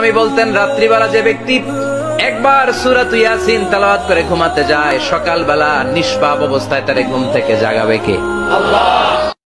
নবী বলতেন, রাত্রিবেলা যে ব্যক্তি একবার সুরাত ইয়াসিন তালাওয়াত করে ঘুমাতে যায়, সকালবেলা নিষ্পাপ অবস্থায় তারে ঘুম থেকে জাগাবে কে?